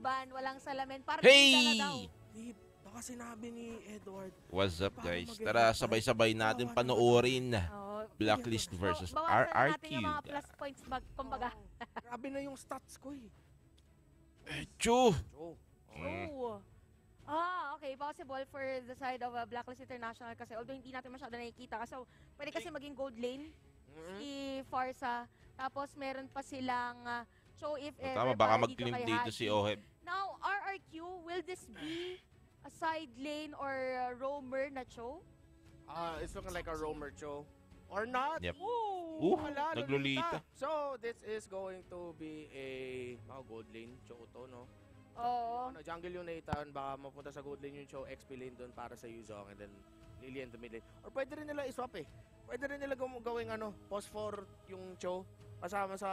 ban, walang salamin. Parang Hey! na daw. Di, baka sinabi ni Edward. What's up guys? Tara sabay-sabay natin panoorin Oh, Blacklist versus na RRQ. natin yung mga plus points, bag, kumbaga. Grabe na yung stats ko eh. Chu! Joe. Mm. Oh. Ah, okay. Possible for the side of uh, Blacklist International kasi although hindi natin masyado nakikita. kasi pwede kasi maging gold lane si Farsa. Tapos meron pa silang uh, Cho if ever. Tama, baka mag-claim dito si Oheb. Now, RRQ, will this be a side lane or a roamer na Cho? Ah, it's looking like a roamer Joe. Or not. Yep. Ooh. Uh, Wala, naglulita. So, this is going to be a mga gold lane, Joe to, no? Oo. Ano, jungle yung Nathan, baka mapunta sa gold lane yung Cho, XP lane doon para sa Yuzong, and then Lily and the mid lane. Or pwede rin nila iswap eh. Pwede rin nila gaw- gawing ano, post for yung Cho, kasama sa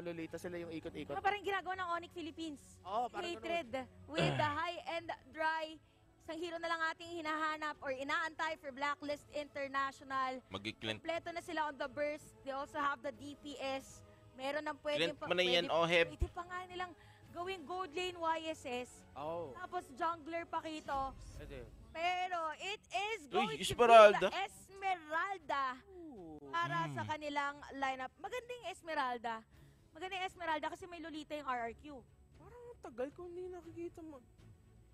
Lolita, sila yung ikot-ikot. Ano parang ginagawa ng Onyx Philippines? Oo, parang ganun. Hatred with the high-end dry. Isang hero na lang ating hinahanap or inaantay for Blacklist International. Mag-clint. Kompleto na sila on the burst. They also have the DPS. Meron ng pwede Clint mo na yan, pwede- Oheb. Pwede pa nga nilang gawing gold lane YSS. Oo. Tapos jungler pa kito. Pwede. Pero it is Uy, going to Esmeralda. be the Esmeralda para sa Mm. kanilang lineup. Magandang Esmeralda. Magandang Esmeralda kasi may Lolita yung RRQ. Parang ang tagal ko hindi nakikita mo.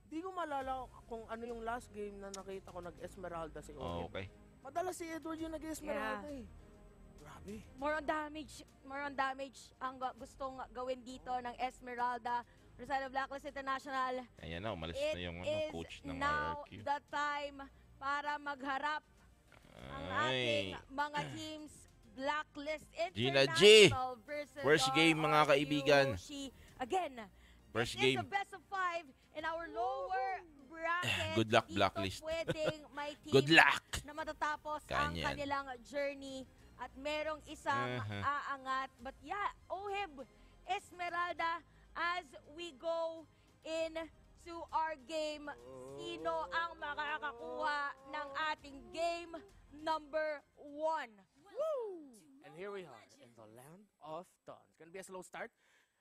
Di ko malala kung ano yung last game na nakita ko nag-Esmeralda si Oh, Owen. okay. Madalas si Edward yung nag-Esmeralda eh. Grabe. More on damage, more on damage ang gu- gustong gawin dito ng Esmeralda. Rosado Blacklist International. Ayan na, umalis It na yung ano, is coach ng now RRQ. the time para magharap ang ating mga teams. Blacklist Gina International G. versus First game, mga kaibigan. Again, First this is game. the best of five in our lower bracket. Good luck, Dito Blacklist. pwedeng may team Good luck! na matatapos ang kanilang journey at merong isang Aha. aangat. But yeah, Oheb, Esmeralda, as we go in to our game, sino ang makakakuha ng ating game number one? And here we are in the land of dawn. It's gonna be a slow start.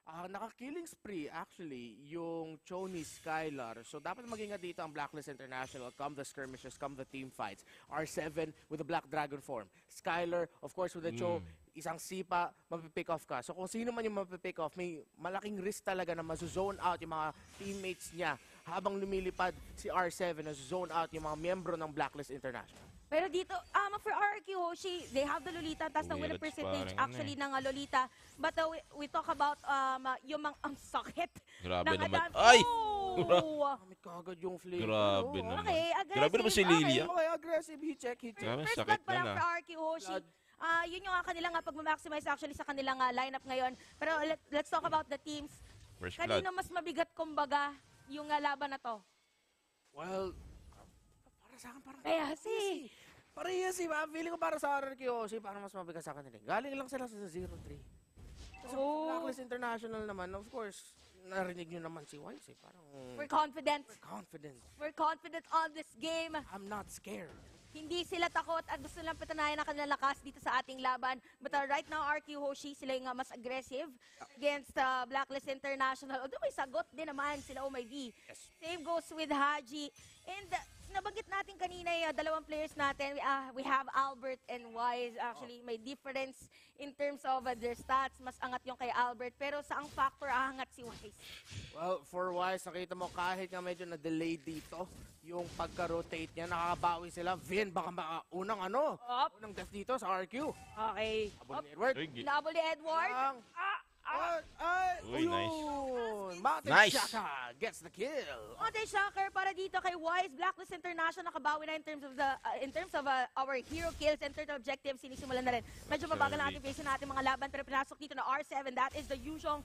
Ah, naka-killing spree actually yung Choni Skylar. So dapat mag-ingat dito ang Blacklist International come the skirmishes, come the team fights. R7 with the Black Dragon form. Skylar, of course, with the Cho, isang sipa, mapipick off ka. So kung sino man yung mapipick off, may malaking risk talaga na mazo-zone out yung mga teammates niya habang lumilipad si R7 na zone out yung mga miyembro ng Blacklist International. Pero dito, um, for RRQ Hoshi, they have the Lolita, taas ng winner Weird percentage sparring, ano actually ng uh, Lolita. But uh, we, we talk about um, uh, yung mga, ang sakit Grabe ng naman. Ay! Oh! Gamit ka agad yung flavor. Grabe no? naman. Okay, aggressive. Grabe naman si Okay. Lilia. Okay, aggressive. He check, he check. Grabe, First sakit blood pa lang for ah. RQ Hoshi. Blood. Ah, yun yung uh, kanilang uh, pag-maximize actually sa kanilang uh, lineup ngayon. Pero let, let's talk about the teams. First blood. Kanino mas mabigat kumbaga yung uh, laban na to? Well, para sa akin, parang Kaya si... Parehas eh. ma- Feeling ko para sa RRQ, si parang mas mabigat sa kanila. Galing lang sila sa 0-3. Kasi Oh. Blacklist International naman, of course, narinig nyo naman si Wise eh. Parang We're confident. confident. We're confident on this game. I'm not scared. Hindi sila takot at gusto lang patanayan ang kanilang lakas dito sa ating laban. But uh, right now, RQ Hoshi, sila yung uh, mas aggressive against uh, Blacklist International. Although may sagot din naman sila, oh my D. Same goes with Haji. And uh, nabanggit natin kanina yung uh, dalawang players natin. Uh, we have Albert and Wise. Actually, may difference in terms of uh, their stats. Mas angat yung kay Albert. Pero sa ang factor, aangat si Wise. Well, for Wise, nakita mo kahit nga medyo na-delay dito, yung pagka-rotate niya, nakakabawi sila. Vin, baka baka unang ano, Up. unang death dito sa RQ. Okay. Abon ni Edward. Nabol ni Edward. Lang. Ah, ah. Uy, nice. Martin Nice. Shaka gets the kill. Konti shocker para dito kay Wise Blacklist International nakabawi na in terms of the uh, in terms of uh, our hero kills and total objectives sinisimulan na rin. Medyo mabagal na ating pace na ating mga laban pero pinasok dito na R7 that is the usual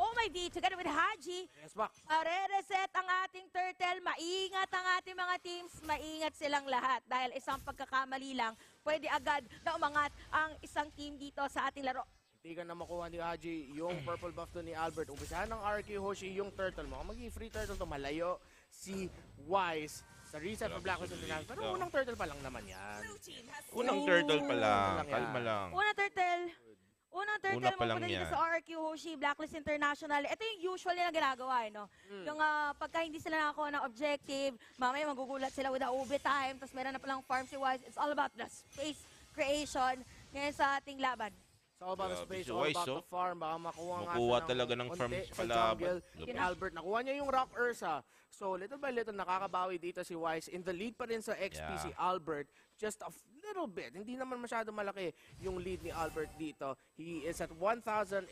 Oh my D together with Haji Yes, Pak. Pare-reset ang ating turtle. Maingat ang ating mga teams. Maingat silang lahat. Dahil isang pagkakamali lang, pwede agad na umangat ang isang team dito sa ating laro. Ka na makuha ni Haji yung purple buff to ni Albert. Umpisahan ng RQ Hoshi yung turtle mo. Magiging free turtle to malayo si Wise sa reset for Blacklist International. Pero unang turtle pa lang naman yan. Unang turtle pa lang. Lang yan. Kalma lang. Una turtle. Unang turtle Una pa mo lang pa dito yan. sa RQ Hoshi, Blacklist International. Ito yung usual nila ginagawa, eh, no? Mm. Yung ah, pagka hindi sila nakakuha ng objective, mamaya magugulat sila with the overtime, tapos meron na palang farm si Wise. It's all about the space creation ngayon sa ating laban. It's all about the Grabe space, si all Wise, about oh. the farm. Baka makuha nga Makuha siya talaga ng farm konti sa jungle. Albert, nakuha niya yung Rock Ursa. So, little by little, nakakabawi dito si Wise. In the lead pa rin sa XP Yeah. si Albert. Just a f- little bit. Hindi naman masyado malaki yung lead ni Albert dito. He is at 1,808.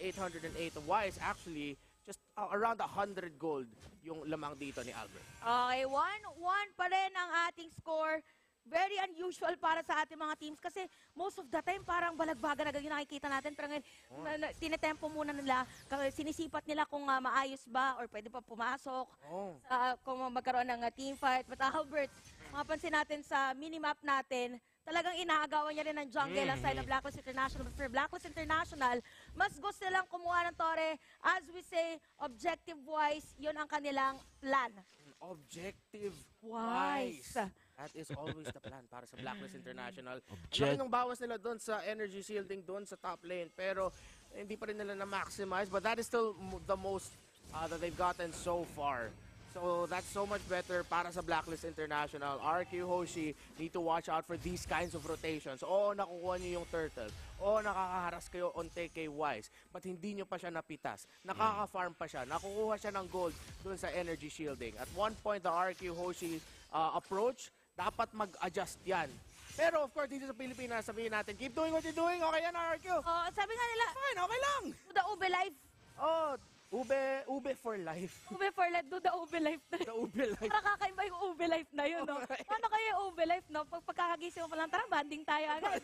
Wise, actually, just uh, around 100 gold yung lamang dito ni Albert. Okay, 1-1 pa rin ang ating score. Very unusual para sa ating mga teams kasi most of the time parang balagbaga na ganyan nakikita natin. Pero ngayon, na, na, tinetempo muna nila, sinisipat nila kung ah, maayos ba or pwede pa pumasok. Oh. sa kung magkaroon ng uh, team fight. But uh, Albert, mapansin natin sa minimap natin, talagang inaagawan niya rin ng jungle ang side ng Blacklist International. But for Blacklist International, mas gusto nilang kumuha ng Tore. As we say, objective-wise, yun ang kanilang plan. Objective Wise. wise. That is always the plan para sa Blacklist International. Ang Object- laki ng bawas nila doon sa energy shielding doon sa top lane. Pero hindi pa rin nila na-maximize. But that is still the most uh, that they've gotten so far. So that's so much better para sa Blacklist International. RQ Hoshi need to watch out for these kinds of rotations. Oo, nakukuha niyo yung turtle. Oo, nakakaharas kayo on TK Wise. But hindi niyo pa siya napitas. Nakaka-farm pa siya. Nakukuha siya ng gold doon sa energy shielding. At one point, the RQ Hoshi uh, approach, dapat mag-adjust yan. Pero of course, dito sa Pilipinas, sabihin natin, keep doing what you're doing. Okay yan, RQ. Oh, sabi nga nila, Fine, okay lang. do the Ube life. Oh, ube, ube for life. Ube for life, do the Ube life. The ube life. Para kakaiba yung Ube life na yun, no? Okay. Paano kaya yung Ube life, no? Pag pagkakagising mo pa lang, tara, banding tayo agad.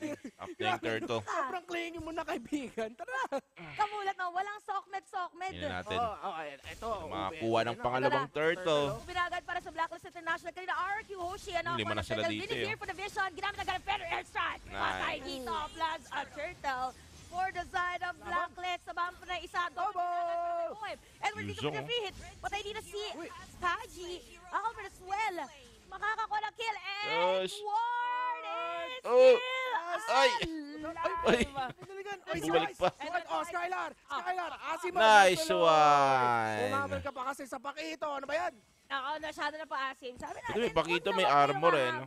Yung turtle. Sobrang clingy mo na kaibigan. Tara. Kamulat, no? Walang sokmed-sokmed. Yan natin. Oh, oh, ayan. ito. Makakuha ng Ube. pangalawang turtle. Ubinagad para sa Blacklist International. Kanina RQ Hoshi, ano? Lima na sila dito, Vinny eh. here for the vision. Ginamit na ganun, pero airstrike. Nice. Patay dito, plus a turtle. For the side of Blacklist, sabahan pa na isa. Double! Edward dito pa free hit. Patay dito si. Taji. Pa as well. Makakakuha ng kill. Edward is Oh. Ay. Ay. Ay, Bumalik pa. Oh, Skylar. Skylar. Asim mo. Nice one. Umabol ka pa kasi sa pakito. Ano ba yan? Ako, masyado na paasim. Sabi natin, may huwag may armor, eh, no?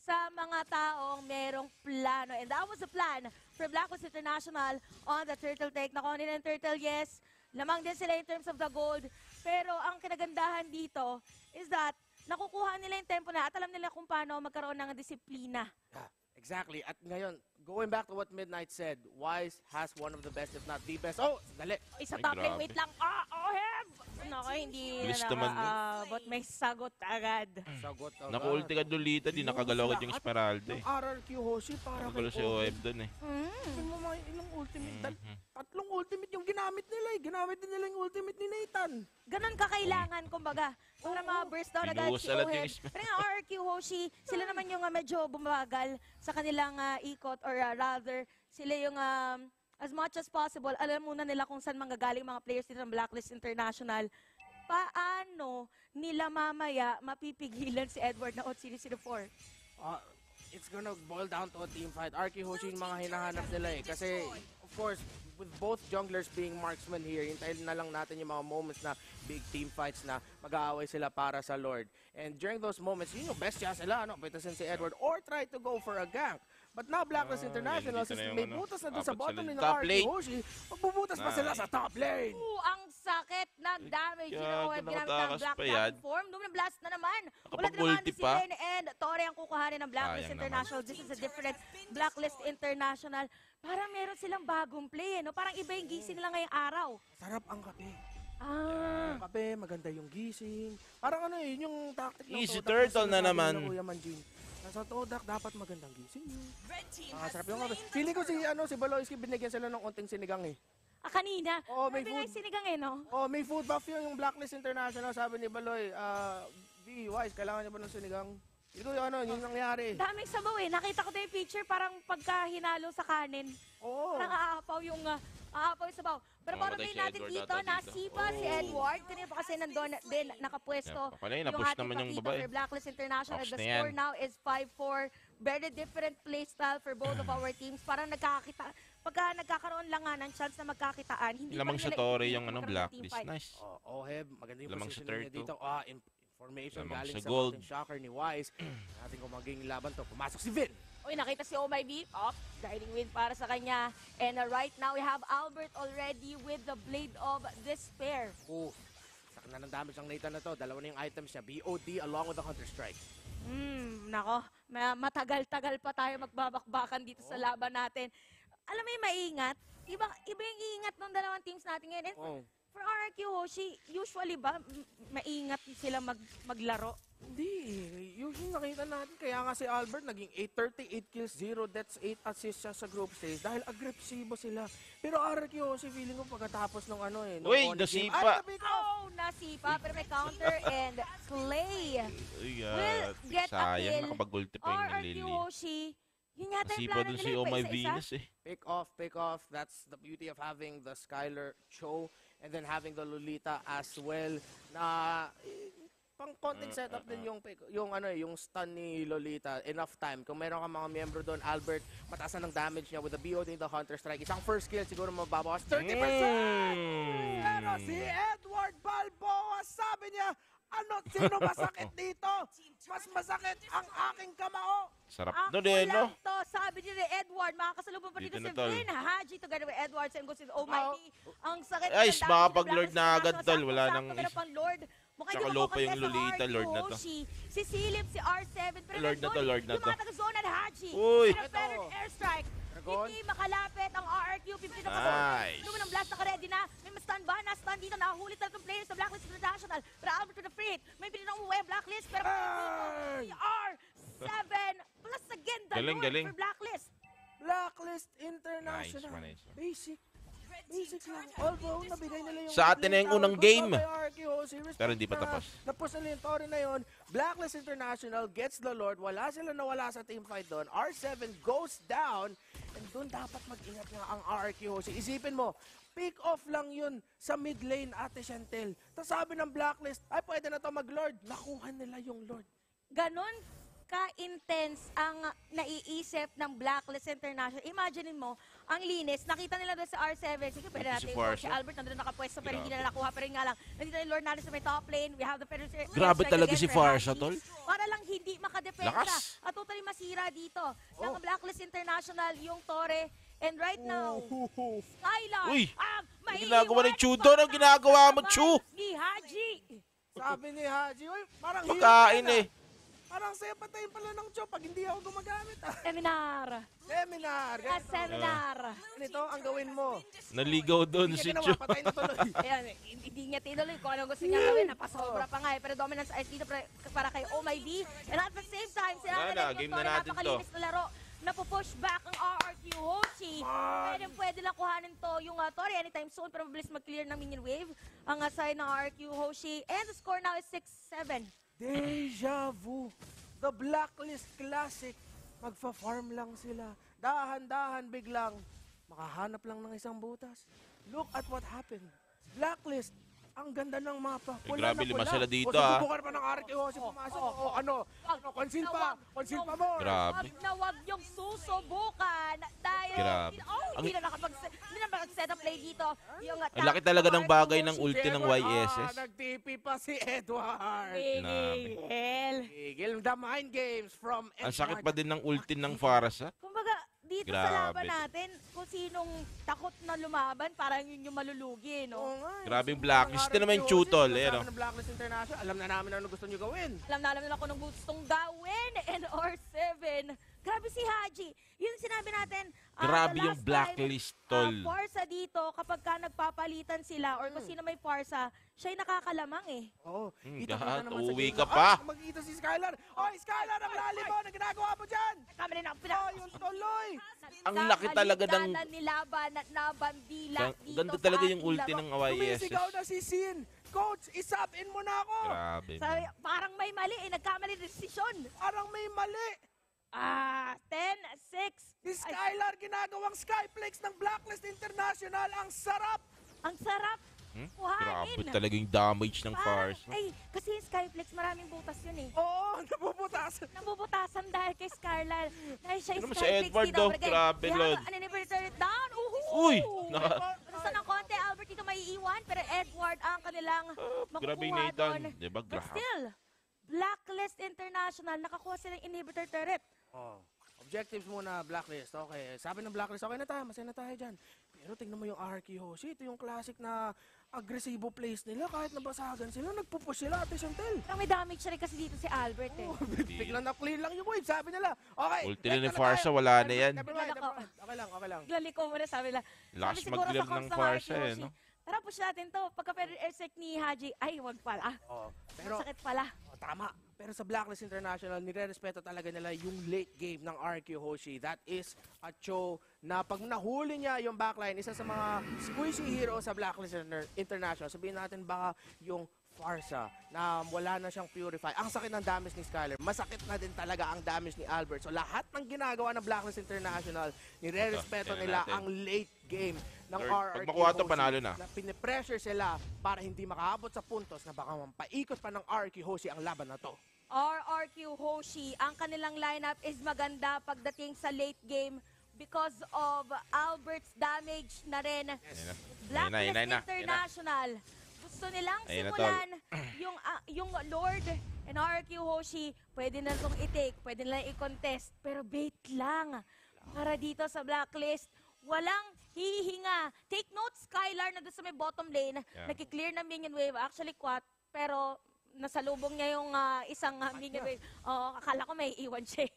sa mga taong merong plano. And that was the plan for Blacklist International on the turtle take. Nakuha nila yung turtle, yes. Lamang din sila in terms of the gold. Pero ang kinagandahan dito is that nakukuha nila yung tempo na at alam nila kung paano magkaroon ng disiplina. Yeah, exactly. At ngayon, going back to what Midnight said, Wise has one of the best, if not the best. Oh, dali. Isa Ay, top lane, grabe. wait lang. Ah, oh, hem! Nako, hindi Bilis na naman nakaabot. May sagot agad. Sagot ka. Naka-ulti ka Lolita, di nakagalaw agad yung Esmeralda eh. Yung RRQ Hoshi, para Nakagalaw si OF dun eh. Mm. Tingnan mo mga ilang ultimate. Dal- Mhm. Tatlong ultimate yung ginamit nila eh. Ginamit din nila yung ultimate ni Nathan. Ganon kakailangan, kumbaga. Para ma-burst down agad si Binuhos yung Ohen. Ismael. Pero nga, RQ Hoshi, sila naman yung ah, medyo bumagal sa kanilang ah, ikot or ah, rather, sila yung um, as much as possible, alam muna nila kung saan manggagaling mga players dito ng Blacklist International. Paano nila mamaya mapipigilan si Edward na Otsiri 04? Uh, it's gonna boil down to a team fight. RQ Hoshi yung mga hinahanap nila eh. Kasi, of course, with both junglers being marksmen here, hintayin na lang natin yung mga moments na big team fights na mag-aaway sila para sa Lord. And during those moments, yun yung best chance nila, ano, pitasin si Edward or try to go for a gank. But now Blacklist Ah, International, since na may ano, butas na doon sa bottom lane ng top lane. Hoshi, magbubutas pa sila sa top lane. Oo, ang sakit ng damage. You know, ginamit ng Black. Dragon form. Doon blast na naman. Wala Nakapag-ulti naman si pa. Ren and Torre ang kukuhanin ng Blacklist International. This is a different Blacklist International. Parang meron silang bagong play, eh, no? Parang iba yung gising nila ngayong araw. Sarap ang kape. Ah. Ang kape, maganda yung gising. Parang ano eh, yun yung tactic ng Easy turtle na naman. nila, Kuya Manjin. Nasa Todak, dapat magandang gising. Ah, sarap yung kape. Feeling ko si, ano, si Baloyski, binigyan sila ng konting sinigang eh. Ah, kanina. Oo, may Sabi nga food. yung sinigang eh, no? Oh, may food buff yun, yung Blacklist International, sabi ni Baloy. Ah, B, Wise, kailangan niya ba ng sinigang? Ito yung ano, yun yung nangyari. Daming sabaw eh. Nakita ko din yung picture parang pagka hinalo sa kanin. Oo. Parang aapaw yung uh, aapaw yung sabaw. Pero Mamamatay parang si natin Edward dito, ata dito. nasipa si Edward. Kanina pa kasi nandun din nakapwesto. Yan, kanina, push naman yung babae. for Blacklist International. Ops The na score yan. now is 5-4. Very different play style for both of our teams. Parang nagkakita, pagka nagkakaroon lang nga ng chance na magkakitaan, hindi Lamang pa sa rin nila Torre yung ano, magkaroon ng team blacklist. fight. Nice. Oh, Oheb, maganda yung Lamang sa positioning niya dito. Ah, in- information Lamang galing sa sa, gold. Shocker ni Wise. Natin kung maging laban to. Pumasok si Vin. Uy, nakita si Oh My B. Up, guiding win para sa kanya. And uh, right now, we have Albert already with the Blade of Despair. Oh, sak na ng damage ang Nathan na to. Dalawa na yung items niya. BOD along with the Hunter Strike. Hmm, nako, ma- matagal-tagal pa tayo magbabakbakan dito sa Oh. laban natin. Alam mo yung maingat? Iba, iba yung ingat ng dalawang teams natin ngayon. And Oh. For RRQ Hoshi, usually ba, m- maingat sila mag, maglaro? Hindi. Usually nakita natin. Kaya nga si Albert naging 838 kills, 0 deaths, 8 assists siya sa group stage dahil agresibo sila. Pero RQ si feeling ko pagkatapos ng ano eh. nung Uy, Onyx game- nasipa. Ay, ko! Oh, nasipa, pero may counter and Clay. Uy, Will ah, get a sayang, kill. nakapag-ulti pa yung RRQ Lily. Hoshi, yun yata yung Nasipa plano dun nila. si eh, Oh My paisa-isa. Venus eh. Pick off, pick off. That's the beauty of having the Skylar Cho and then having the Lolita as well. Na pang content Mm, setup mm, din yung pick- yung ano eh, yung stun ni Lolita. Enough time. Kung meron ka mga miyembro doon, Albert, mataas na ng damage niya with the BOD the Hunter Strike. Isang first kill siguro mababawas 30%. Mm. Pero si Edward Balboa, sabi niya, ano, sino masakit dito? Mas masakit ang aking kamao. Sarap Ako no din, no? lang to, sabi ni Edward, makakasalubong pa dito, Dito si na, tol. Vin Haji together with Edward and goes with Almighty. Ang sakit Ay, ng damage makapag-lord na agad, tol. Wala Sakto-sakto, nang meron is- pang Lord. Mukhang Tsaka low pa yung Lolita, Lord na to. Hoshi. Si Silip, si R7, pero Lord na to, Lord na yung to. mga taga-zona ni Haji. Uy! Pero Ito. Airstrike. Dragon. Hindi makalapit ang RRQ. 50 na kasunod. Nice. Lumen ng blast naka-ready na. May ma-stun ba? Na-stun dito. Nahulit na itong players sa Blacklist International. Pero Albert to the free hit. May pinitang umuwi ang Blacklist. Pero Ay! R7 plus again the Galing, Lord galing. for Blacklist. Blacklist International. nice. Basic. Basic lang. Although, nabigay nila yung... Sa atin na yung unang game. Pero hindi pa na- tapos. Napos nila yung Torre na yun. Blacklist International gets the Lord. Wala sila nawala sa team fight doon. R7 goes down. Doon dapat mag-ingat nga ang RRQ Hoshi. Isipin mo, pick off lang yun sa mid lane, Ate Chantel. Tapos sabi ng Blacklist, ay pwede na to mag-Lord. Nakuha nila yung Lord. Ganon ka-intense ang naiisip ng Blacklist International. Imagine mo, ang linis, nakita nila doon sa R7. Sige, pwede Si natin. Farsa. Si Albert nandun nakapwesto pero hindi na nakuha. Pero yun nga lang, nandito na yung Lord natin sa may top lane. We have the Federation. Grabe talaga si Farsa, tol. Para lang hindi makadepensa. Lakas. At totally masira dito. Oh. Ng Blacklist International, yung Torre. And right now, Skylar, Uy! ang Ang ginagawa ng maiiwan Chu pa doon, ang ginagawa mo, Chu! Ni Haji. Sabi ni Haji, uy, parang Pagkain eh. Parang sa'yo patayin pala ng Cho pag hindi ako gumagamit. Ah. Seminar. Seminar. A Ganito. seminar. Ganito ang gawin mo. Naligaw doon Hindi si ka Chu. ginawa, patay na tuloy. Ayan, hindi niya tinuloy kung anong gusto niya gawin. Napasobra pa nga eh. Pero dominance ice dito para, para kay Oh My D. And at the same time, sila Wala na, game na natin to. napakalinis na laro. Napupush back ang RRQ Hoshi. Pwede, pwede lang kuhanin to yung uh, Tori anytime soon pero mabilis mag-clear ng minion wave. Ang uh, side ng RRQ Hoshi. And the score now is 6-7. Deja vu. The Blacklist Classic. Magfa-farm lang sila. Dahan-dahan biglang. Makahanap lang ng isang butas. Look at what happened. Blacklist. Ang ganda ng mapa. Eh, Pula grabe, na lima sila dito, o, ah. subukan pa ng RKO si pumasok. O, ano? Ano? Conceal pa. Conceal pa more. Grabe. Wag na wag yung susubukan dahil Grabe. oh, hindi na nakapag hindi na nakapag-set up play dito. Yung Ang laki talaga ng bagay ng ulti ng Edward, YSS. Ah, nag-TP pa si Edward. Miguel. Tigil the mind games from Ang sakit Edward. pa din ng ulti ng Farsa. Kumbaga, dito sa Grabe. laban natin, kung sinong takot na lumaban, parang yun yung malulugi, no? Oo nga eh. Grabe yung blacklist. Ito naman yung sinasabi eh, no? Blacklist International, alam na namin ano gusto nyo gawin. Alam na alam nila kung anong gustong gawin. And R7, grabe si Haji. Yun sinabi natin. ah, Grabe the yung blacklist, time, tol. ah, Farsa dito, kapag ka nagpapalitan sila or kung sino may Farsa, siya yung nakakalamang eh. Oo. Hmm, kita-kita gahat, naman sa uuwi game ka na, pa. Ah, magkita si Skylar. Oy, Skylar, ang lalim mo. Ano ginagawa mo dyan? Kami rin ang Oh, yung tuloy. Ang laki talaga ng- na nilaban at nabandila Gan- dito Ganda sa talaga yung ating ulti laro. ng YSS. Tumisigaw na si Sin. Coach, isub in mo na ako. Grabe. Sabi, parang may mali eh, nagkamali ng desisyon. Parang may mali. Ah, 10-6. Si Skylar ginagawang Skyflex ng Blacklist International. Ang sarap. ang sarap. Hmm? Grabe talaga yung damage ng Parang- Farsa. Ay, kasi yung Skyflex, maraming butas yun eh. Oo, napuputasan. Nabubutasan dahil kay Scarlett. Dahil siya Ano yung naman si Skyflex Edward dito. daw? Grabe, We have Lord. an anniversary down. Uhu! Uy! Naka- Basta ng konti, Albert, dito may iiwan. Pero Edward ang kanilang makukuha Grabe yung Nathan. doon. Diba? But Grabe. still, Blacklist International, nakakuha silang inhibitor turret. Oh. Objectives muna, Blacklist. Okay. Sabi ng Blacklist, okay na tayo, masaya na tayo dyan. Pero tingnan mo yung Arky Hoshi. Ito yung classic na agresibo plays nila. Kahit nabasagan sila, nagpupush sila, Ate Chantel. Parang may damage rin kasi dito si Albert eh. Oh, Biglang na-clear lang yung wave, sabi nila. Okay. Ulti na ni Farsa, wala na yan. Never mind, never mind. Okay lang, okay lang. Glaliko mo na sabi nila. Mag-clear sa ng Farsa eh, no? Tara, push natin to. Pagka pero airsec ni Haji, ay, wag pala. Oh. Pero, Sakit pala. oh, tama. Pero sa Blacklist International, nire-respeto talaga nila yung late game ng RQ Hoshi. That is a show na pag nahuli niya yung backline, isa sa mga squishy hero sa Blacklist Inter- International, sabihin natin baka yung Farsa na wala na siyang purify. Ang sakit ng damage ni Skyler. Masakit na din talaga ang damage ni Albert. So lahat ng ginagawa ng Blacklist International, nire-respeto Ito, nila natin. ang late game ng. RRQ Pag makuha to, Hoshi panalo na. na pinipressure sila para hindi makaabot sa puntos na baka mampaikot pa ng RQ Hoshi ang laban na to. RRQ Hoshi, ang kanilang lineup is maganda pagdating sa late game because of Albert's damage na rin. Na. Blacklist Ayun na, na, ayun na. International. Gusto nilang Ayun simulan yung ah, yung Lord and RRQ Hoshi, pwede na itong i-take, pwede na i-contest, pero bait lang. Para dito sa Blacklist, walang hihinga. Take note, Skylar na doon sa may bottom lane, Yeah. nakiklear ng minion wave. Actually, quat, pero nasalubong niya yung ah, isang ah, minion wave. Oo, akala ko may iwan siya. eh.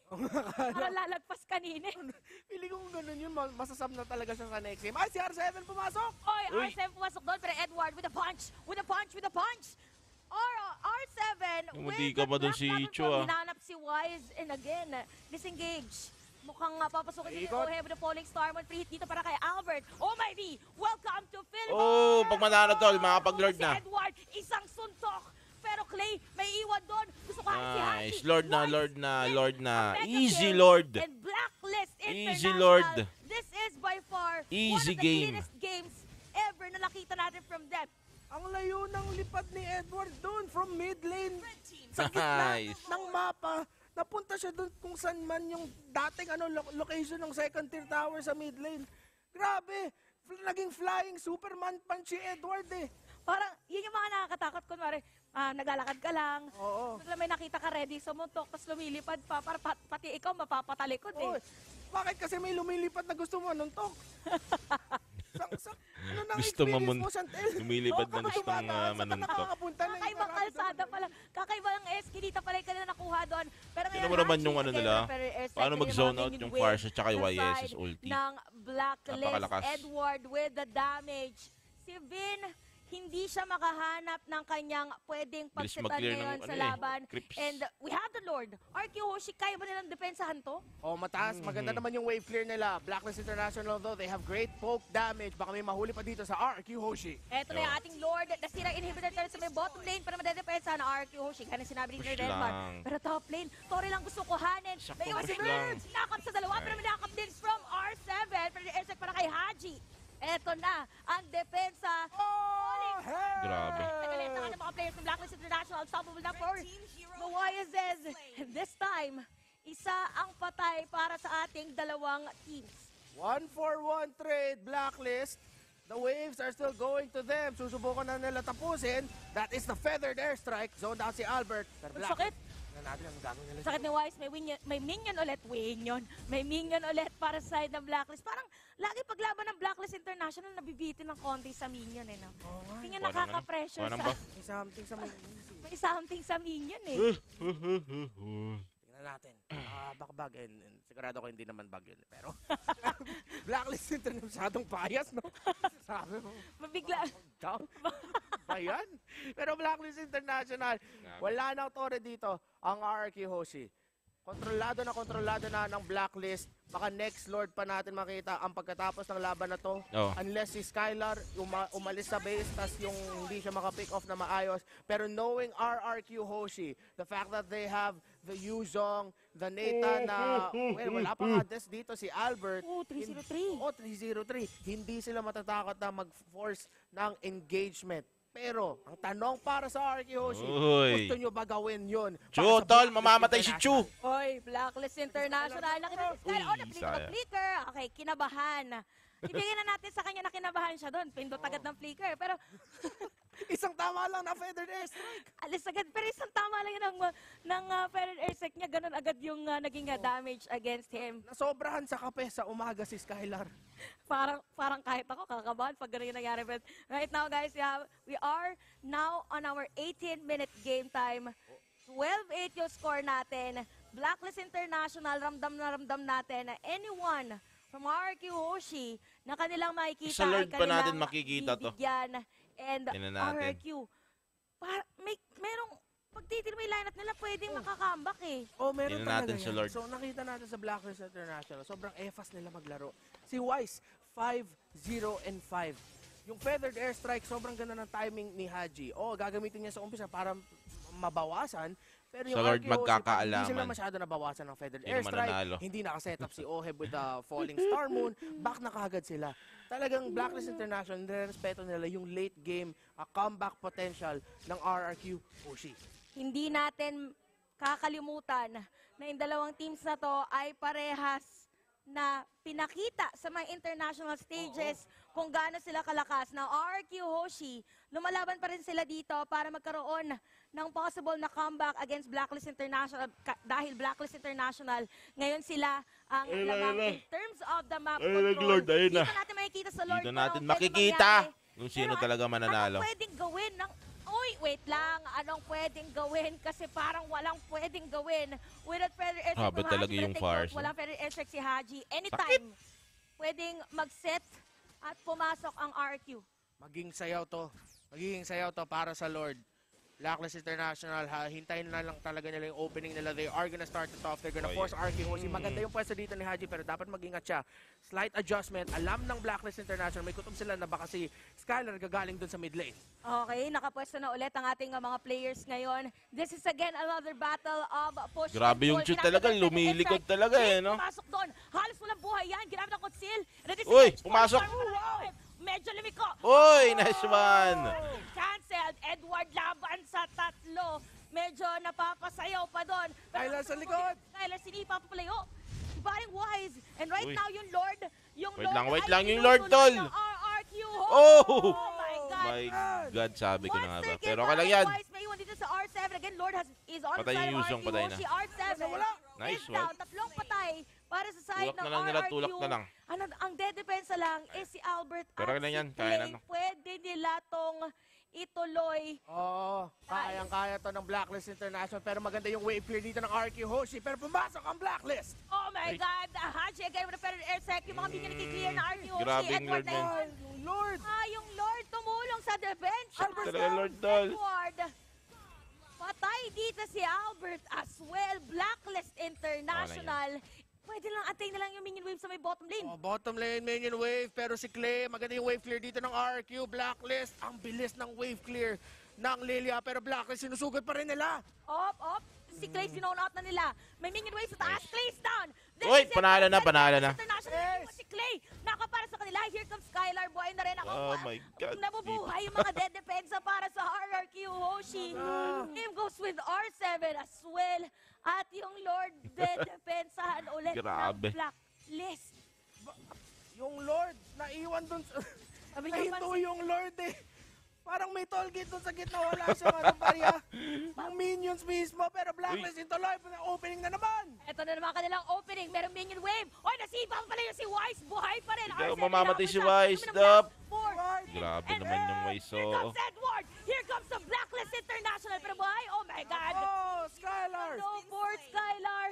Para lalagpas kanina. eh. Pili ko kung ganun yun, ma- masasab na talaga siya sa next game. Ay, si R7 pumasok! Oy, Uy. R7 pumasok doon, pero Edward with a punch, with a punch, with a punch. R R7 Yung with hindi the ka ba black si button Icho, ah? Hinanap si Wise and again, disengage. Mukhang uh, papasukin din Ikot. yung with the falling star. One free hit dito para kay Albert. Oh my B! Welcome to Philmore! Oh, pag manalo tol, makapag-lord Si na. Edward, isang suntok. Pero Clay, may iwan doon. Gusto ko si Haji. Nice. Lord na, Lord na, Lord na. Easy. Lord. And Blacklist Easy. Lord. This is by far Easy one of the game. cleanest games ever na nakita natin from them. Ang layo ng lipad ni Edward doon from mid lane sa gitna Nice. ng mapa. Napunta siya doon kung saan man yung dating ano lo- location ng second tier tower sa mid lane. Grabe! Fl- Naging flying Superman punch si Edward eh. Parang, yun yung mga nakakatakot. Kunwari, ah, naglalakad ka lang. Oo. Bigla may nakita ka ready sumuntok, tapos lumilipad pa. Para pat- pati ikaw mapapatalikod eh. bakit kasi may lumilipad na gusto mo anuntok? sa, sa, ano nang Gusto mo experience mun- mo, Chantel? Lumilipad na Oo, gustong uh, ka manuntok. na Kakaibang kalsada pala. Kakaibang eskinita pala yung kanina nakuha doon. Pero Tingnan mo naman yung ano nila. Paano mag-zone out yung Farsa tsaka yung YS's ulti. Ng Blacklist Napakalakas. Edward with the damage. Si Vin, hindi siya makahanap ng kanyang pwedeng pagsitan ng ngayon ano sa eh, laban. creeps. And we have the Lord. RQ Hoshi, kaya ba nilang depensahan to? Oh, mataas. Maganda Mhm. naman yung wave clear nila. Blacklist International though, they have great poke damage. Baka may mahuli pa dito sa RQ Hoshi. Eto na yung ating Lord. Nasira inhibitor tayo sa may bottom lane para madedepensa na RQ Hoshi. Kaya sinabi ni Redman. lang. Pero top lane, Tori lang gusto kuhanin. Sakto, May iwan si. Birds. Nakap sa dalawa, pero may nakap din from R7. Pero para kay Haji. Eto na, ang depensa. Oh, Grabe. Nagalit na ng mga players ng Blacklist International. Unstoppable na for the YSS. And this time, isa ang patay para sa ating dalawang teams. One for one trade, Blacklist. The waves are still going to them. Susubukan na nila tapusin. That is the feathered airstrike. Zone down si Albert. Pero Ang sakit. Tingnan natin ang gagawin nila. Sakit ni Wise, may, minion, may minion ulit. Minion. May minion ulit para sa side ng Blacklist. Parang lagi paglaban ng Blacklist International, nabibitin ng konti sa minion eh. No? Oo nga. Tingnan nakaka-pressure sa... buff. May something sa may... May something sa minion eh. Tingnan natin. Ah, baka bag. And, and sigurado ko hindi naman bag yun. Pero, Blacklist International masyadong bias, no? Sabi mo. Mabigla. Down? ba yan? Pero Blacklist International, wala na tore dito ang RRQ Hoshi. Kontrolado na kontrolado na ng blacklist. Baka next Lord pa natin makita ang pagkatapos ng laban na to. Oh. Unless si Skylar uma- umalis sa base tas yung hindi siya maka-pick off na maayos. Pero knowing RRQ Hoshi, the fact that they have the Yuzong, the Nathan na, well, wala pa nga des dito si Albert. Oh, 303. Oh, 303. Hindi sila matatakot na mag-force ng engagement. Pero, ang tanong para sa RQ Hoshi, Uy. gusto nyo ba gawin yun? para Chu, sa tol, Blacklist mamamatay si Chu. International? Oy, Blacklist International. Nakita si Sky. Uy, Oh, napili sayang. ng flicker. Okay, kinabahan. Ibigay na natin sa kanya na kinabahan siya doon. Pindot agad ng flicker. Pero Isang tama lang na feathered airstrike. alis agad. Pero isang tama lang yun ng, ng uh, Feral Airstrike niya. Ganun agad yung uh, naging uh, damage against him. Nasobrahan sa kape sa umaga si Skylar. Parang, parang kahit ako, kakabahan pag ganun yung nangyari. But right now, guys, we, have, we are now on our 18-minute game time. 12-8 yung score natin. Blacklist International, ramdam na ramdam natin na anyone from RQ Hoshi na kanilang makikita Sa Lord ay pa natin kanilang makikita to. bibigyan. And Tingnan natin. RQ, para, may, merong, pag titignan mo yung lineup nila, pwedeng makakambak eh. Oh, meron Tingnan talaga natin si yan. Lord. So nakita natin sa Blacklist International, sobrang efas nila maglaro. Si Wise, 5-0 and 5. Yung feathered airstrike, sobrang ganda ng timing ni Haji. Oh, gagamitin niya sa umpisa para mabawasan. Pero yung Sa Lord RKO, Hindi sila magkakaalaman. masyado nabawasan ng feathered Hindi airstrike. nanalo. Hindi nakaset up si Oheb with the falling star moon. Back na kaagad sila. Talagang Blacklist International, nirespeto nila yung late game uh, comeback potential ng RRQ Hoshi. hindi natin kakalimutan na yung dalawang teams na to ay parehas na pinakita sa mga international stages kung gaano sila kalakas. Na RQ Hoshi, lumalaban pa rin sila dito para magkaroon ng possible na comeback against Blacklist International dahil Blacklist International ngayon sila ang lamang ayun na. in terms of the map Ayun na, control. Lord, ayun na. Dito natin makikita sa Lord Dito natin makikita mangyari. kung sino Pero talaga mananalo. Anong pwedeng gawin ng... Uy, wait lang. Anong pwedeng gawin? Kasi parang walang pwedeng gawin. Without Feather Airstrike Haba from talaga Haji, yung note, Walang Feather Airstrike si Haji. Anytime, pwedeng mag-set at pumasok ang RQ. Maging sayaw to. Magiging sayaw to para sa Lord. Blacklist International, ha, hintayin na lang talaga nila yung opening nila. They are gonna start it off. They're gonna Oh, force RQ Hoshi. Maganda yung pwesto dito ni Haji, pero dapat mag-ingat siya. Slight adjustment. Alam ng Blacklist International, may kutob sila na baka si Skylar gagaling dun sa mid lane. Okay, nakapwesto na ulit ang ating uh, mga players ngayon. This is again another battle of push Grabe yung shoot talaga, lumilikod talaga eh, no? Pumasok doon. Halos walang buhay yan. Ginamit ng conceal. Uy, pumasok. Wow! Medyo lumiko. Uy, nice one! Cancelled. Edward laban sa tatlo. Medyo napapasayaw pa doon. Kyler sa likod. Kyler sinipa pa palayo. Paring wise. And right Uy. now yung Lord, yung Wait Lord lang, wait lang yung Lord, tol. RRQ. Oh! oh my God. My God, sabi ko na nga ba. Pero okay lang yan. May iwan dito sa R7. Again, Lord has, is on Patay the side yung of Yuzong, RQ. patay na. Si R7 Wala. Nice is down. one. Tatlong patay para sa side Tulak ng na lang nila, RRQ. tulak na lang. Ano, ang dead defense lang is si Albert Pero at okay lang si kaya na, Clay. no? Pwede nila tong ituloy. Oo, kayang-kaya to ng Blacklist International. Pero maganda yung wave clear dito ng RQ Hoshi. Pero pumasok ang Blacklist. Oh my Ay. God! Haji again with a better air sec. Yung mga bigyan nag-clear na RQ. Grabe si yung Edward Lord na yun. na Ay, yung Lord. Ah, yung Lord tumulong sa defense. Albert Talaga Lord. Edward. Patay dito si Albert as well. Blacklist International. Pwede lang atay na lang yung minion wave sa may bottom lane. Oh, bottom lane, minion wave. Pero si Clay, maganda yung wave clear dito ng RQ. Blacklist, ang bilis ng wave clear ng Lilia. Pero Blacklist, sinusugat pa rin nila. Op, op. Si Clay sinone out na nila. May minion wave sa taas. Clay's down. This Uy, panalo na, panalo na. International yes. si Clay. Nakapara sa kanila. Here comes Skylar. Buhay na rin ako. Oh my God. Nabubuhay yung mga dead depensa para sa RRQ Hoshi. Ah. Team goes with R7 as well. At yung Lord dead depensahan ulit Grabe. ng blacklist. Yung Lord, naiwan dun sa... Sabi Nahinto pansin- yung Lord eh. May toll gate dun sa gitna. Wala siyang ano barya. Yung minions mismo. Pero Blacklist yung tuloy. Opening na naman. Ito na naman kanilang opening. Merong minion wave. Oy, nasipa pa pala yung si Wise. Buhay pa rin. Ikaw, R7 mamamatay si Wise. Four. Grabe And naman yung Wise, Here oo. comes Edward. Here comes the Blacklist International. Pero buhay. Oh my God. Oh, Skylar. No board, Skylar.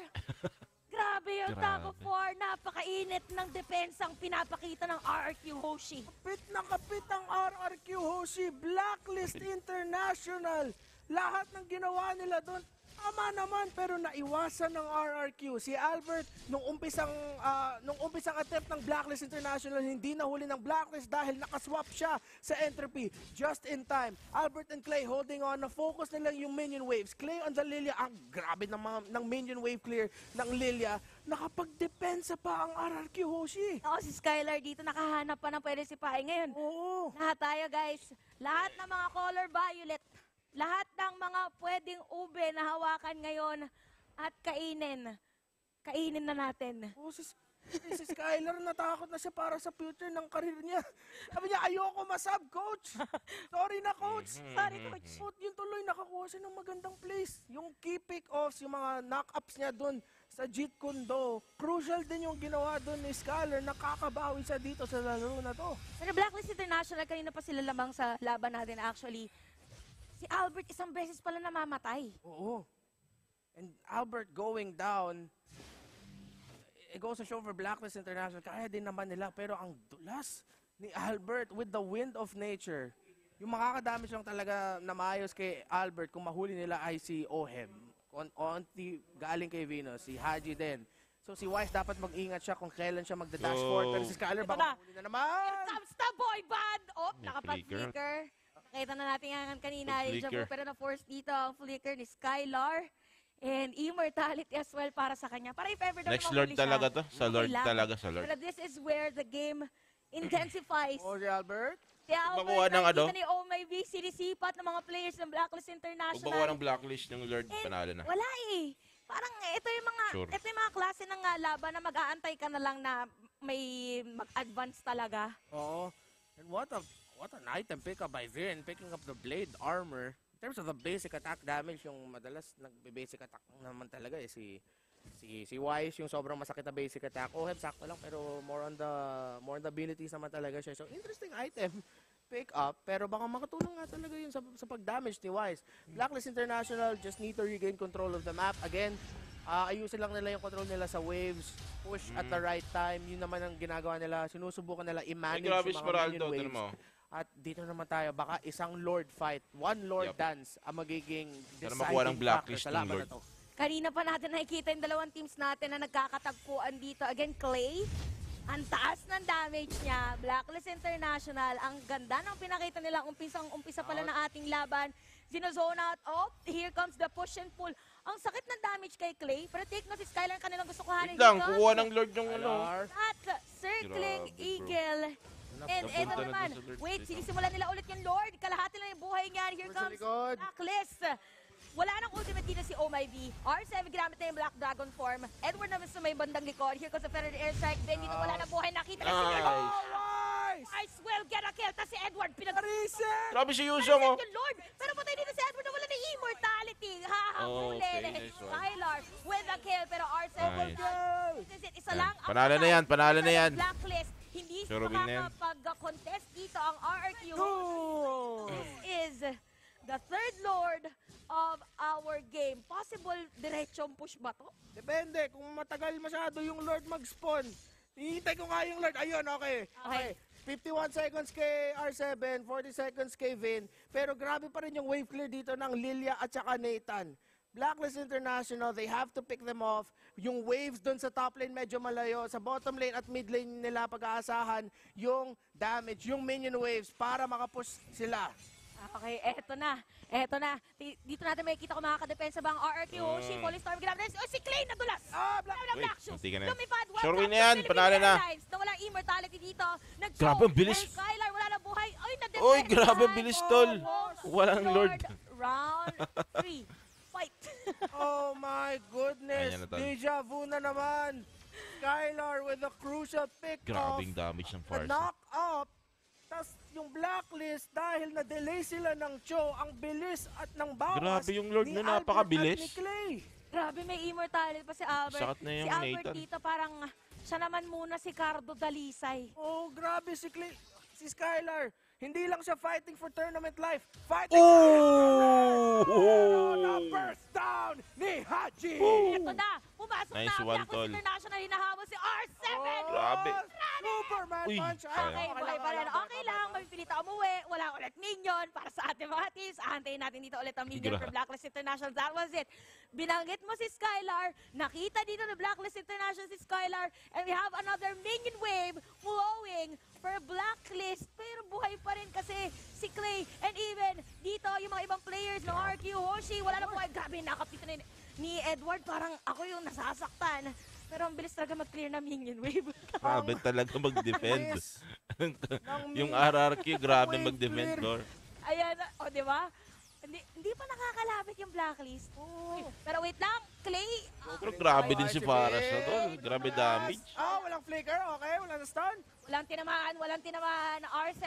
Grabe yung Grabe. of war. Napakainit ng depensang pinapakita ng RRQ Hoshi. Kapit na kapit ang RRQ Hoshi. Blacklist International. Lahat ng ginawa nila doon, Tama naman, pero naiwasan ng RRQ. Si Albert, nung umpisang, ah, nung umpisang attempt ng Blacklist International, hindi nahuli ng Blacklist dahil nakaswap siya sa entropy. Just in time. Albert and Clay holding on. Na lang yung minion waves. Clay on the Lilia. Ang grabe ng, mga, ng minion wave clear ng Lilia. Nakapagdepensa pa ang RRQ, Hoshi. Ako si Skylar dito, nakahanap pa ng pwede si Pai. Ngayon, Oo. lahat tayo guys, lahat ng mga color violet, lahat ng mga pwedeng ube na hawakan ngayon at kainin, kainin na natin. Oh, si, si Skylar natakot na siya para sa future ng karir niya. Sabi niya, ayoko masab, coach. Sorry na, coach. Sorry, coach. But yun tuloy, nakakuha siya ng magandang place. Yung key pick-offs, yung mga knock-ups niya dun sa Jeet Kundo. Crucial din yung ginawa dun ni Skylar. Nakakabawi siya dito sa laro na to. Pero Blacklist International, kanina pa sila lamang sa laban natin actually. Si Albert isang beses pala namamatay. Oo. And Albert going down, it goes to show for Blacklist International, kaya din naman nila. Pero ang dulas ni Albert with the wind of nature, yung makakadamage lang talaga na maayos kay Albert kung mahuli nila ay si Ohem. On, onti galing kay Venus, si Haji din. So si Wise dapat mag-ingat siya kung kailan siya magda-dash So, forward. Pero si Skyler Ito baka na. mahuli na naman. Comes the boy band! Oh, nakapag-flicker. Nakita na natin yan kanina, Deja flicker. Vu, pero na-force dito ang flicker ni Skylar. And immortality as well para sa kanya. Para if ever naman Next Lord siya, talaga to. Sa Lord lang. talaga, sa Lord. Pero this is where the game intensifies. Oh, si Albert. Si Albert, Magkuha ng ano? ni Oh My V, sinisipat ng mga players ng Blacklist International. bawa ng blacklist ng Lord, Eh, panalo na. Wala eh. Parang ito yung mga Sure. ito yung mga klase ng ah, laban na mag-aantay ka na lang na may mag-advance talaga. Oo. And what a what an item pick up by Vin, picking up the blade armor. In terms of the basic attack damage, yung madalas nagbe-basic attack naman talaga eh si si si Wise yung sobrang masakit na basic attack. Oh, sakto lang pero more on the more on the abilities naman talaga siya. So interesting item pick up pero baka makatulong nga talaga yun sa, sa pag-damage ni Wise. Blacklist International just need to regain control of the map again. Ah, ayusin lang nila yung control nila sa waves, push at the right time. Yun naman ang ginagawa nila. Sinusubukan nila Ay, i-manage grabe yung mga Tignan waves. mo. At dito naman tayo, baka isang Lord fight, one Lord Yup. dance ang magiging Sana deciding makuha ng factor blacklist sa ng laban Lord. na to. Kanina pa natin nakikita yung dalawang teams natin na nagkakatagpuan dito. Again, Clay, ang taas ng damage niya. Blacklist International, ang ganda ng pinakita nila. Umpisang umpisa pala ng ating laban. Zinozone out. Oh, here comes the push and pull. Ang sakit ng damage kay Clay. Pero take note, si Skylar ang kanilang gusto kuhanin Wait lang, dito. kukuha ng Lord yung ano. Alar. At circling Grabe, bro. eagle. And na naman, wait, sinisimulan nila ulit yung Lord. Kalahati lang yung buhay niya. Here comes. Blacklist. Wala nang ultimate dito si Oh My V. R7 ginamit na yung Black Dragon form. Edward naman sa may bandang likod. Here comes the Feather Airstrike. Ben dito wala na buhay. Nakita na si Nice. Lord. Oh, Wise! Ice will get a kill. Tapos si Edward pinag- Reset! Grabe si Yusong, oh. yung Lord. Pero patay dito si Edward na wala na immortality. Hahabulin. Okay, nice one. Skylar with a kill. Pero R7 Nice. This is it. Isa lang. ang Panalo na yan, panalo na yan. Blacklist. Sure win na yan. makakapag-contest dito ang RRQ. Is the third lord of our game. Possible diretsong push ba to? Depende, kung matagal masyado yung Lord mag-spawn. Hihintay ko nga yung Lord. Ayun, okay. Okay. 51 seconds kay R7, 40 seconds kay Vin. Pero grabe pa rin yung wave clear dito ng Lilia at saka Nathan. Blacklist International, they have to pick them off. Yung waves doon sa top lane medyo malayo. Sa bottom lane at mid lane nila pag-aasahan yung damage, yung minion waves para makapush sila. Okay, eto na. Eto na. Di- Dito natin makikita kung makakadepensa ba ang RRQ. Oh, si Mm. Polystorm ginamit. Oh, si Clay nadulas! Ah, Black Wala Wait, Black Shoes. Lumipad. Sure Welcome win na to yan. Philippine Panalo na. Airlines. Na walang immortality dito. Nag-choke. Grabe, ang bilis. And Skylar, wala na buhay. Ay, na Uy, grabe, ang bilis, tol. Walang Lord. Round 3. Oh my goodness! Ayan na, tol. Deja vu na naman! Skylar with a crucial pick Grabing damage ng Farsa. knock up. Tapos yung blacklist dahil na-delay sila ng Cho, ang bilis at ng bawas Grabe yung Lord ni na Albert napakabilis. at ni Clay. Grabe, may immortality pa si Albert. Sakat na yung si Albert Nathan. dito parang siya naman muna si Cardo Dalisay. Oh, grabe si Clay. Si Skylar, hindi lang siya fighting for tournament life. Fighting for Oh! na burst down ni Haji. Ito na, pumasok Nice na one, Blacklist tol. International, hinahabol si R7. Oh, Grabe. Grabe, Superman Uy, punch. Okay, buhay pa rin. Okay lang, mapipilita umuwi. Wala ulit minion para sa ating mga teams. Aantayin natin dito ulit ang minion for Blacklist International. That was it. Binanggit mo si Skylar. Nakita dito na Blacklist International si Skylar. And we have another minion wave flowing for Blacklist. Pero buhay pa rin kasi si Clay. And even dito, yung mga ibang players ng RQ, Hoshi, wala na buhay. Grabe, nakapito na yun. ni Edward. Parang ako yung nasasaktan. Pero ang bilis talaga mag-clear ng minion wave. Grabe talaga mag-defend. Yes. Yung. RRQ, grabe Wave mag-defend, clear. Ayan, o, di ba? Hindi, hindi pa nakakalapit yung blacklist. Pero wait lang, Clay. ah, Pero grabe din si Faras na tol. Grabe damage. Ah, walang flicker. Okay, walang stun. walang tinamaan, walang tinamaan. R7,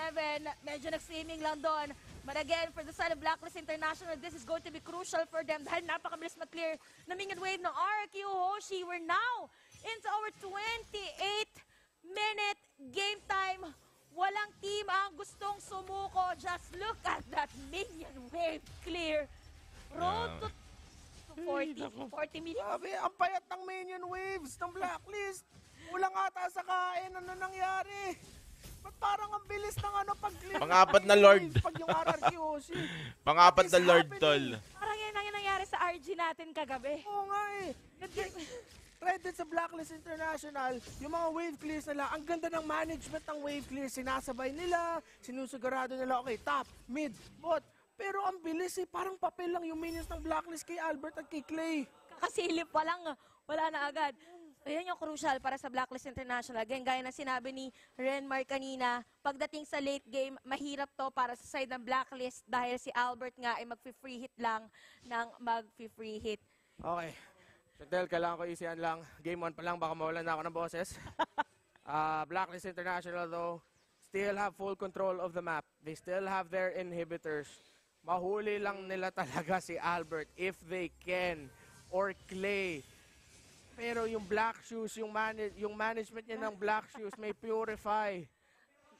medyo nag-swimming lang doon. But again, for the side of Blacklist International, this is going to be crucial for them dahil napakabilis mag-clear na minion wave ng RQ Hoshi. We're now into our 28-minute game time. Walang team ang gustong sumuko. Just look at that minion wave clear. Road to, to 40, 40 minutes. Grabe, ang payat ng minion waves ng blacklist. Kulang ata sa kain. Ano nangyari? Ba't parang ang bilis ng ano pag Pang-apat na Lord. Pag yung RRQ, Hoshi. Pangapat na Lord, happening? tol. Parang yan ang nangyari sa RG natin kagabi. Oo nga eh. Threaded sa Blacklist International, yung mga wave clears nila, ang ganda ng management ng wave clears. Sinasabay nila, sinusigurado nila, okay, top, mid, bot. Pero ang bilis eh, parang papel lang yung minions ng Blacklist kay Albert at kay Clay. Kakasilip pa lang, wala na agad. Ayan yung crucial para sa Blacklist International. Again, gaya ng sinabi ni Renmar kanina, pagdating sa late game, mahirap to para sa side ng Blacklist dahil si Albert nga ay mag-free hit lang ng mag-free hit. Okay. Chantel, kailangan ko isihan lang. Game 1 pa lang, baka mawalan na ako ng boses. Ah, Blacklist International though, still have full control of the map. They still have their inhibitors. Mahuli lang nila talaga si Albert if they can. Or Clay. Pero yung Black Shoes, yung, manage, yung management niya ng Black Shoes may Purify.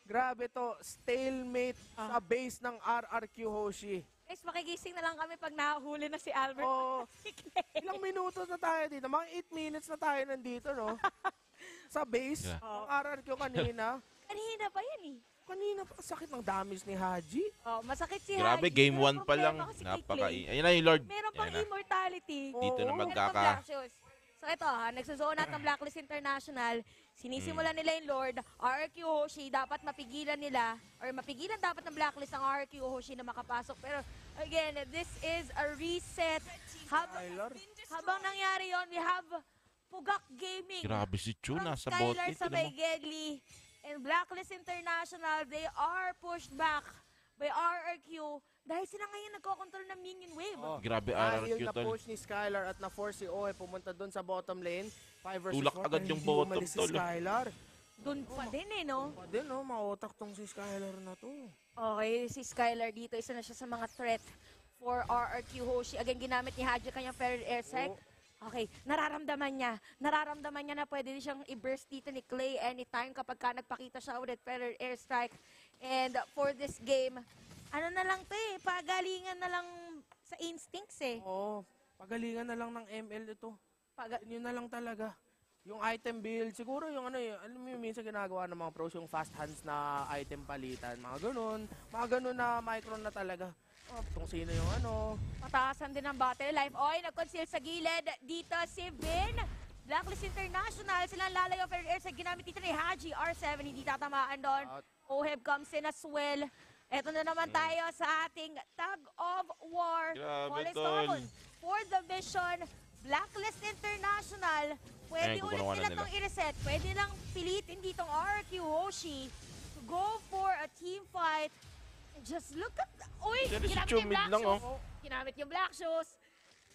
Grabe to, stalemate sa base ng RRQ Hoshi. Guys, makigising na lang kami pag nahuli na si Albert. Oo. Ilang minuto na tayo dito? Mga 8 minutes na tayo nandito, no? Sa base, Yeah. ang RRQ kanina. Kanina pa yan eh. Kanina pa sakit ng damage ni Haji. Oh, masakit si Grabe, Haji. game Pero 1 pa lang. Napaka... Ayun na yung Lord. Meron pang Ayan na. immortality. Dito na magkaka... Black shoes. So ito ha, nagsazone out ng Blacklist International. Sinisimula Mm. nila yung Lord, RQ Hoshi, dapat mapigilan nila, or mapigilan dapat ng Blacklist ang RQ Hoshi na makapasok. Pero again, this is a reset. Hab habang nangyari yon we have Pugak Gaming. Grabe si Chu, nasa bot. Skylar sa Gedli. And Blacklist International, they are pushed back by RRQ dahil sila ngayon nagkocontrol ng minion wave. Oh. Grabe, Dahil RRQ, tol. na-push ni Skylar at na-force si Oe pumunta doon sa bottom lane. 5 versus Tulak 4. agad yung bottom, tol. Skylar. Doon pa din eh, no? Pa din, no? Mautak tong si Skylar na to. Okay, si Skylar dito, isa na siya sa mga threat for RRQ Hoshi. Again, ginamit ni Haji kanyang Ferret Air Strike. Oo. Okay, nararamdaman niya. Nararamdaman niya na pwede siyang i-burst dito ni Clay anytime kapag ka nagpakita siya with Ferret Air Strike. And for this game, ano na lang to eh, pagalingan na lang sa instincts eh. Oo. Pagalingan na lang ng ML ito. Paga- Yun na lang talaga. Yung item build, siguro yung ano yung, alam mo yung minsan ginagawa ng mga pros, yung fast hands na item palitan, mga ganun. Mga ganun na micron na talaga. Oh, kung sino yung ano. Pataasan din ang battle life. Oy, nag-conceal sa gilid. Dito si Vin. Blacklist International. Silang lalayo for air sa ginamit dito ni Haji. R7, hindi tatamaan doon. Out. Oheb comes in as well. Eto na naman tayo sa ating tag of war. Grabe, For the mission, Blacklist International. Pwede Ayun, ulit nila nila. itong i-reset. Pwede lang pilitin ditong RQ Hoshi to go for a team fight. And Just look at... Uy! Ginamit yung black lang, shoes. oh. Ginamit yung black shoes.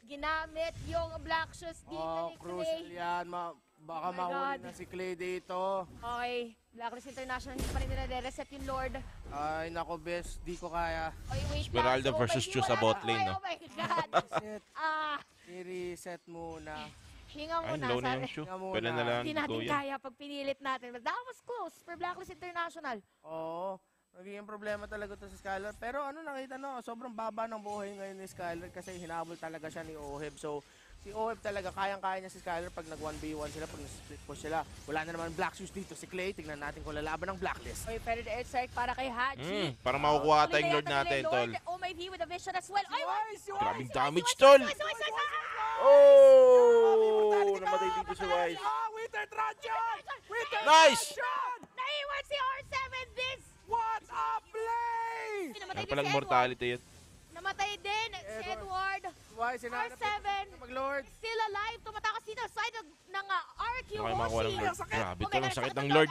Ginamit yung black shoes dito Oh, ni crucial Clay. yan. Ma baka Oh mahuli God. na si Clay dito. Okay, Blacklist International, hindi pa rin nila reset yung Lord. Ay, nako, best. Di ko kaya. Okay, wait Esmeralda lang. Oh versus Chu sa bot lane, Ay, no? Oh my God. Reset. ah, I-reset muna. hinga Ay, muna. low na yung Chu. Pwede na lang Hindi natin kaya pag pinilit natin. But that was close for Blacklist International. Oo. Nagiging problema talaga to si Skylar. Pero ano nakita no, sobrang baba ng buhay ngayon ni Skylar kasi hinabol talaga siya ni Oheb. So, Si OF talaga, kayang-kaya niya si Skyler pag nag 1v1 sila, pag nag-split push sila. Wala na naman Black Shoes dito. Si Clay, tignan natin kung lalaban ng Blacklist. Oy, pero the airstrike para kay Haji. Mm, para makukuha tayong na Lord natin, tol. yung. Oh my V with a vision as well. Ay, Grabing damage, tol. Oh! Namatay dito si Wise. Ah, Winter Trajan! Winter Nice! Naiwan si R7 this! What a play! Din palang mortality yun. Namatay din si Edward. Wise, sinanap R7. mag-Lord. Still alive. Tumatakas dito sa side ng uh, RQ kayo makakuha ng. Lord? Grabe Oh to, my ang God, sakit ng Lord.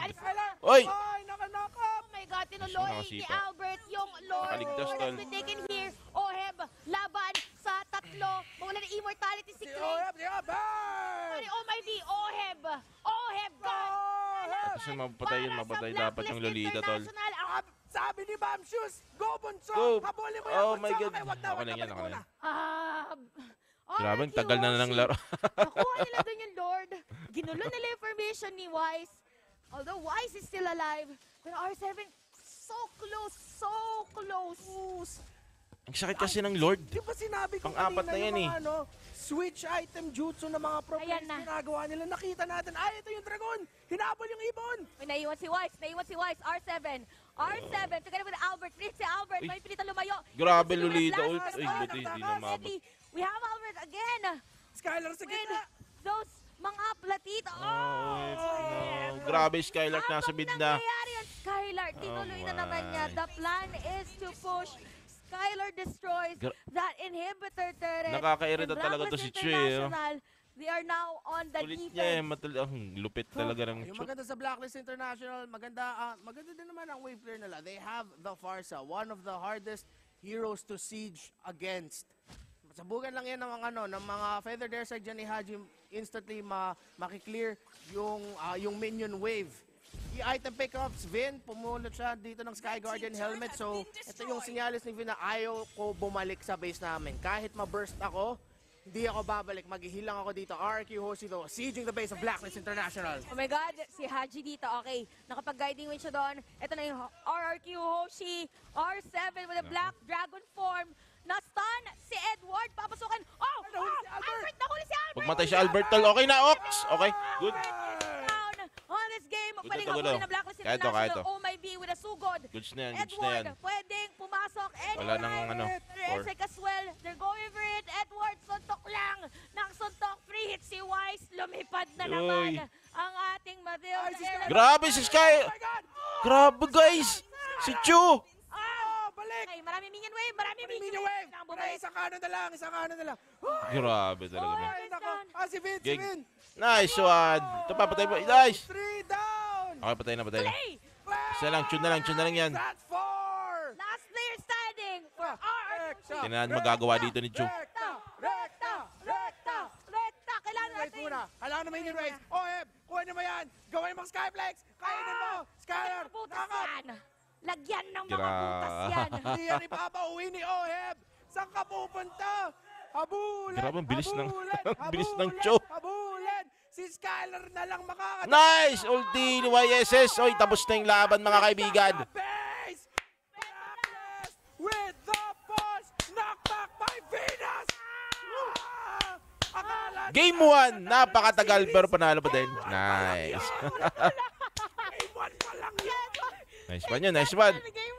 Oy! Ay, nakanakap! Oh my God, tinuloy ni nakasipa. Albert yung Lord. Nakaligtas, Lord tol. has been taken here. Oheb, laban sa tatlo. Mawala ng immortality si Si Clay. OF, si! Burn! Oh my D, Oheb. Oheb, God. Kasi mapatay yun, mapatay dapat yung Lolita, tol. Sabi ni Bam Shoes, go Bunso! Go! Habulin mo Oh yung my Bunso! God. Okay, wag na, Ako wag na na, yan, ako na. Ah, Grabe, ang tagal na na ng laro. Nakuha nila dun yung Lord. Ginulo nila yung formation ni Wise. Although Wise is still alive. Pero R7, so close, so close. Ang sakit kasi ng Lord. Di ba sinabi ko Pang-apat kanina na yan yung eh. ano, switch item jutsu ng mga pro players na. ginagawa nila. Nakita natin, ay, ito yung dragon! Hinabol yung ibon! May naiwan si Wise, naiwan si Wise, R7. R7, together with Albert. Please si Albert, may pilitan lumayo. Grabe, Lolita. Blast ay, buti hindi lumabot. Blast. We have Albert again Skylar sa gitna! those mga platito. Oh, Oh! no. Grabe, Skylark nasa Habang mid na. nangyayari yan, Skylar, tinuloy na naman niya. The plan is to push Skylar destroys Gra- that inhibitor turret. Nakakairita talaga to Blacklist si Chue, eh, oh. International, They are now on the Kulit defense. niya eh. Matal ang lupit talaga ng Yung Chu. maganda sa Blacklist International, maganda ah, maganda din naman ang wave player nila. They have the Farsa, one of the hardest heroes to siege against. Sabugan lang yan ng mga ano, ng mga feather dare side dyan ni Haji instantly ma makiklear yung ah, yung minion wave. I-item pickups, Vin, pumulot siya dito ng Sky Guardian helmet. So, ito yung sinyalis ni Vin na ayaw ko bumalik sa base namin. Kahit ma-burst ako, hindi ako babalik. Maghihilang ako dito. RQ Hoshido, sieging the base of Blacklist International. Oh my God, si Haji dito, okay. Nakapag-guiding win siya doon. Ito na yung RRQ Hoshi, R7 with a black dragon form. Na-stun si Edward, papasukan. Oh! oh Albert! Albert! Nahuli si Albert! Pagmatay si Albert okay na, Ox! Okay, good. On this game. Good habulin na Blacklist Kahit to, kahit International. to. Oh my B with a sugod. Goods na yan, goods na yan. Edward, pwedeng pumasok. Anytime. Wala nang ano. Resek as well. They're going for it. Edward, suntok lang. Nang suntok, free hit si Wise. Lumipad na Uy. naman ang ating Matilda. Ay, si Sky- Grabe si Sky! Oh! Grabe guys! Si Chu! Ah! Oh, balik! Okay, marami minion wave, marami Mini minion wave! Nang Pre, bumalik. isang kanan na lang, isang kanan na lang. Oh, Grabe talaga. man. ay, nako. Ah, si Vin, si Gig. Nice one! Ito pa, patay mo. Nice! Okay, patay na, patay na. Isa lang, tune na lang, tune na lang yan. Last player standing for Ah, our Tingnan magagawa dito ni Chu. Natin. muna. Kailangan na minion wave. Oh, Eb, kuha mo yan. Gawin mong Skyflex. Kainin mo. Skyler, Butas nakap. yan. Lagyan ng mga butas yan. Hindi yan ipapauwi ni Oheb. Saan ka pupunta? Habulan! Grabe, ang bilis ng- habulan, ang bilis ng habulan, Cho. Habulan! Si Skyler na lang makakatawa. Nice! Ulti ni YSS. Oy, tapos na yung laban mga kaibigan. With the boss! Knockback by Venus! Ah! Game 1, napakatagal pero panalo pa din. Nice. Game 1 pa lang yan! Nice one yun, nice one. Game